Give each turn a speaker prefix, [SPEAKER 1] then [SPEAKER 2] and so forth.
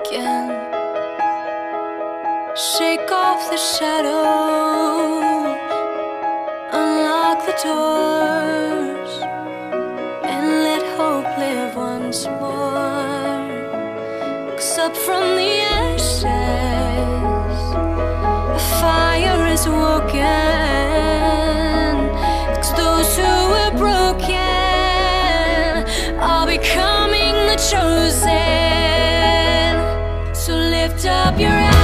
[SPEAKER 1] again. Shake off the shadows, unlock the doors, and let hope live once more. Cause up from the ashes, a fire is woken. Cause those who were broken the chosen. So lift up your eyes.